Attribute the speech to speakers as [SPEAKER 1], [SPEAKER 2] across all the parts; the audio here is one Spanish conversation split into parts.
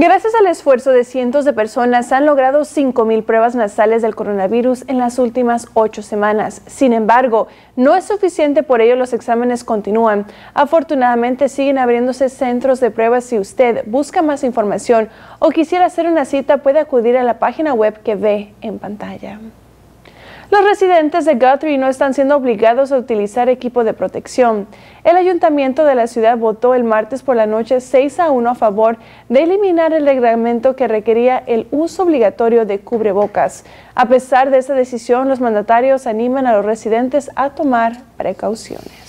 [SPEAKER 1] Gracias al esfuerzo de cientos de personas, han logrado 5.000 pruebas nasales del coronavirus en las últimas ocho semanas. Sin embargo, no es suficiente, por ello los exámenes continúan. Afortunadamente, siguen abriéndose centros de pruebas. Si usted busca más información o quisiera hacer una cita, puede acudir a la página web que ve en pantalla. Los residentes de Guthrie no están siendo obligados a utilizar equipo de protección. El ayuntamiento de la ciudad votó el martes por la noche 6 a 1 a favor de eliminar el reglamento que requería el uso obligatorio de cubrebocas. A pesar de esa decisión, los mandatarios animan a los residentes a tomar precauciones.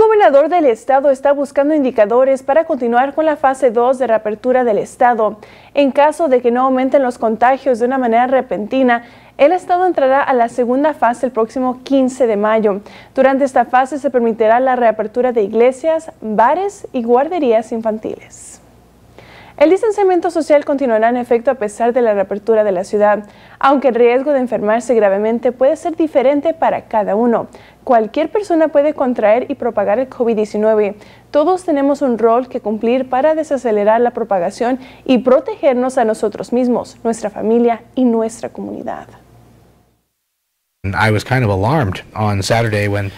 [SPEAKER 1] Gobernador del estado está buscando indicadores para continuar con la fase 2 de reapertura del estado. En caso de que no aumenten los contagios de una manera repentina, el estado entrará a la segunda fase el próximo 15 de mayo. Durante esta fase se permitirá la reapertura de iglesias, bares y guarderías infantiles. El distanciamiento social continuará en efecto a pesar de la reapertura de la ciudad, aunque el riesgo de enfermarse gravemente puede ser diferente para cada uno. Cualquier persona puede contraer y propagar el COVID-19. Todos tenemos un rol que cumplir para desacelerar la propagación y protegernos a nosotros mismos, nuestra familia y nuestra comunidad.
[SPEAKER 2] I was kind of alarmed on Saturday when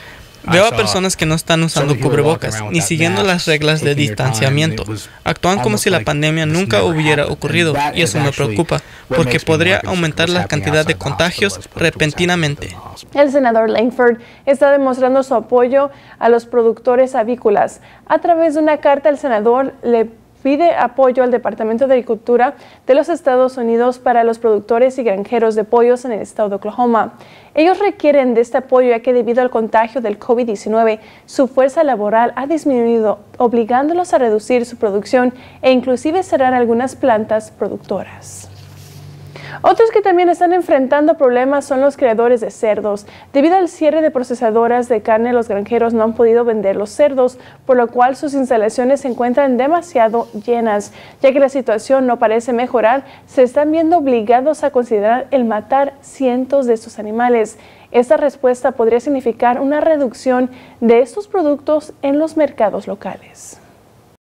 [SPEAKER 3] Veo a personas que no están usando cubrebocas ni siguiendo las reglas de distanciamiento. Actúan como si la pandemia nunca hubiera ocurrido y eso me preocupa porque podría aumentar la cantidad de contagios repentinamente.
[SPEAKER 1] El senador Langford está demostrando su apoyo a los productores avícolas. A través de una carta, el senador le pide apoyo al Departamento de Agricultura de los Estados Unidos para los productores y granjeros de pollos en el estado de Oklahoma. Ellos requieren de este apoyo ya que debido al contagio del COVID-19 su fuerza laboral ha disminuido, obligándolos a reducir su producción e inclusive cerrar algunas plantas productoras. Otros que también están enfrentando problemas son los creadores de cerdos. Debido al cierre de procesadoras de carne, los granjeros no han podido vender los cerdos, por lo cual sus instalaciones se encuentran demasiado llenas. Ya que la situación no parece mejorar, se están viendo obligados a considerar el matar cientos de estos animales. Esta respuesta podría significar una reducción de estos productos en los mercados locales.